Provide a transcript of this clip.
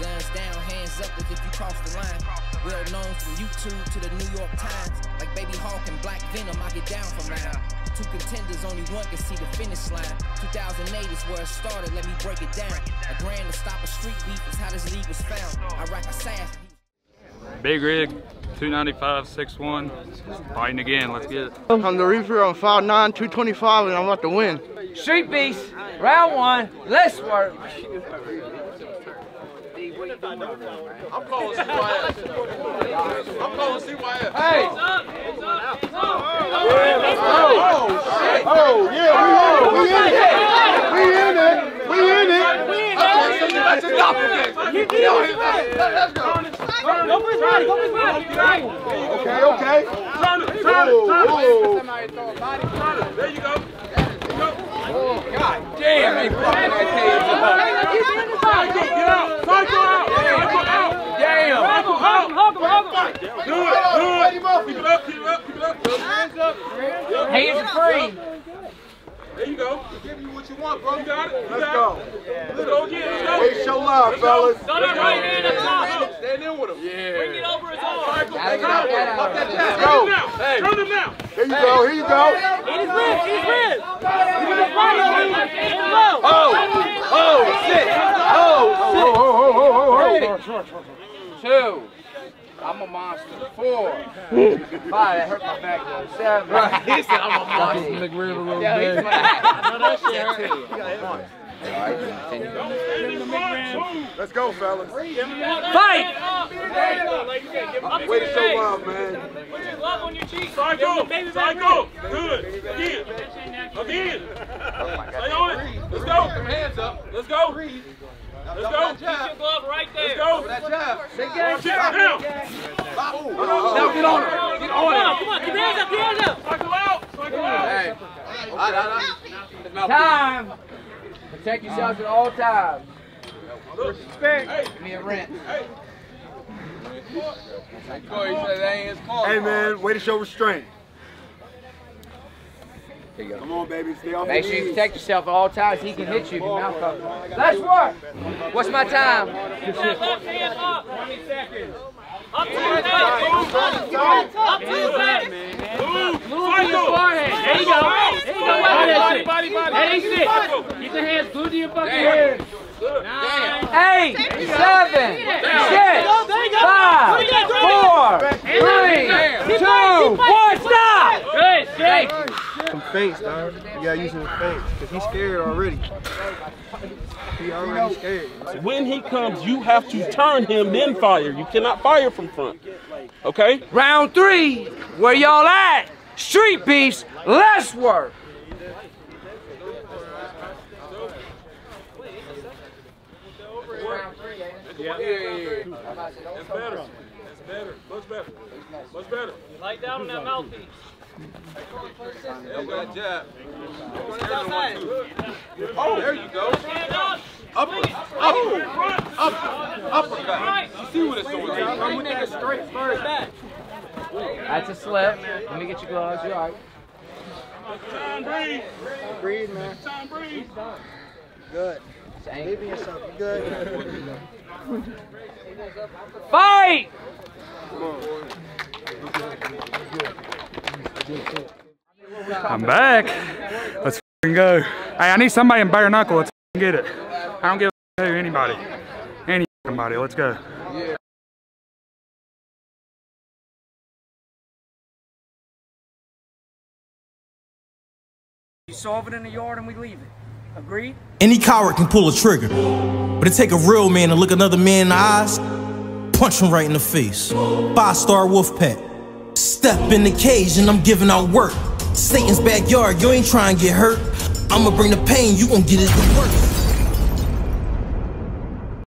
Guns down, hands up as if you cross the line. Well known from YouTube to the New York Times. Like Baby Hawk and Black Venom, I get down from now. Two contenders, only one can see the finish line. 2008 is where it started, let me break it down. A grand to stop a street beef is how this league was found. I rock assassin. Big rig, 295, 6'1", fighting again, let's get it. I'm the Reaper on 5'9", 225, and I'm about to win. Street Beefs, round one, let's work. I'm calling CYF. I'm calling CYF. Hey! Oh, yeah, we in it. We in it. We in it. We in it. Let's just stop it. Let's go. Go for his body, go for his body. Okay, okay. Turn it, turn it, turn it. There you go. Oh God. Damn, they fucking that Get out, cycle out, cycle out. Damn. Hug him, hug him, hug him, hug him. Do it, do it. Keep it up, keep it up, keep it up. Hands up. Hands are free. There you go. Give you what you want, bro. You got it. You Let's got go. it. Let's go again. Let's go. Hey, show love, fellas. Throw that right hand up top. Stand in with him. Bring it over his arm. Cycle. Gotta Take get out. that Pop out. that Let's jab. go. Turn him now. Here you go, here you go. Eat his ribs, eat his ribs. Give him his body, eat him low. Oh, oh, shit. Oh, Oh, oh, oh, oh, oh, oh. Two. I'm a monster. Four. Five. That hurt my back though. Seven. He said I'm a monster. McRib a little yeah, bit. I know that shit hurt. Let's go, fellas. Fight! Way to show love, man. Put your glove on your cheek. Cycle. Baby back Cycle. Good. Again. Again. Oh Stay on it. Let's go. Hands up. Let's go. Let's go. Keep your glove right there. Let's go. That jab. Watch it now. Now get on her. Get Come on on, her. come on, keep your hands up, keep your hands up. Cycle out. Cycle out. Hey. Time. Protect yourselves at all times. Look. Hey. Give me a rent. Hey. Hey, man, way to show restraint. Come on, baby, stay off Make your sure you protect yourself at all times. He can hit you if your mouth comes. Let's work. What's my time? Left hand up. 20 seconds. Up to his head. Up to his head. Move. Move to your forehead. There you go. There you go. Body, body, body. That ain't shit. Keep the hands glued to your fucking head. Nine. Eight, seven, six, five, four, three, two, one, stop! Good, shake. Some feints, dog. You gotta use some feints, because he's scared already. He already scared. When he comes, you have to turn him, then fire. You cannot fire from front. Okay? Round three, where y'all at? Street beefs, let's work. It's better. It's better. Much better. Much better. Light down on that mouthpiece. Elbow that jab. Oh, there you go. Upper, upper, upper, uppercut. You see what it's doing? Come with that straight first. That's a slip. Let me get your gloves. You all right? Time breathe. Breathe, man. Time breathe. Good. Believe in yourself. You good? Fight! I'm back. Let's f***ing go. Hey, I need somebody in bare knuckle. Let's f***ing get it. I don't give a f- to anybody. Any f***ing. Let's go. You solve it in the yard and we leave it. Agreed? Any coward can pull a trigger, but it take a real man to look another man in the eyes, punch him right in the face. Five star wolf pack. Step in the cage and I'm giving out work. Satan's backyard, you ain't trying to get hurt. I'ma bring the pain, you gon' get it.